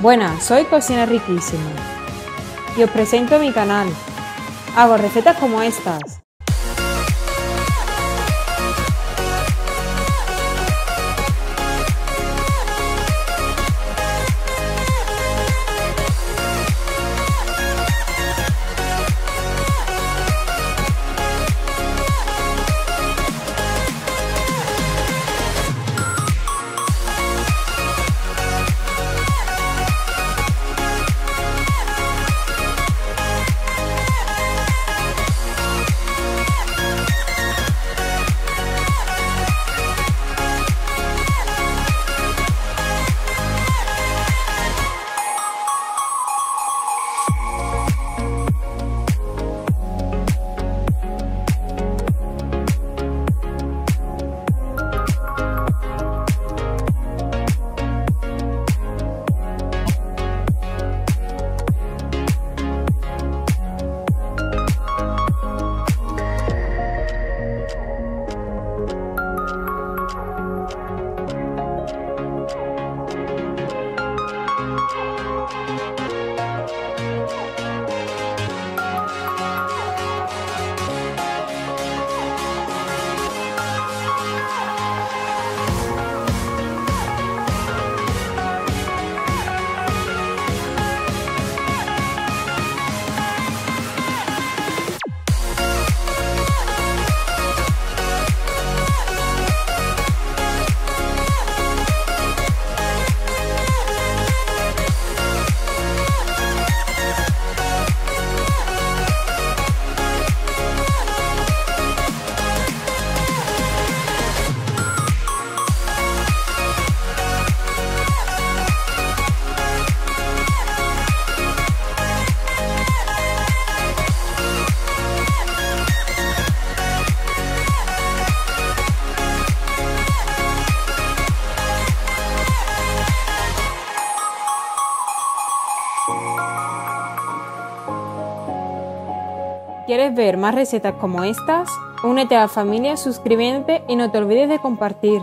Buenas, soy Cocina Riquísima y os presento mi canal. Hago recetas como estas. ¿Quieres ver más recetas como estas? Únete a la familia suscribiéndote y no te olvides de compartir.